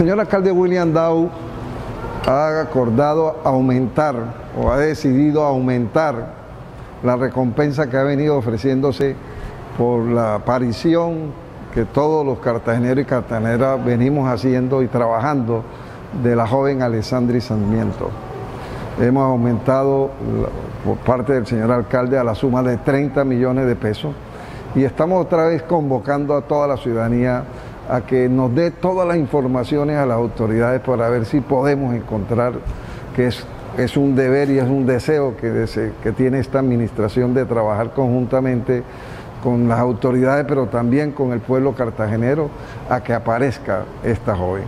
señor alcalde William Dow ha acordado aumentar o ha decidido aumentar la recompensa que ha venido ofreciéndose por la aparición que todos los cartageneros y cartageneras venimos haciendo y trabajando de la joven Alessandri Sarmiento. Hemos aumentado por parte del señor alcalde a la suma de 30 millones de pesos y estamos otra vez convocando a toda la ciudadanía a que nos dé todas las informaciones a las autoridades para ver si podemos encontrar que es, es un deber y es un deseo que, que tiene esta administración de trabajar conjuntamente con las autoridades, pero también con el pueblo cartagenero, a que aparezca esta joven.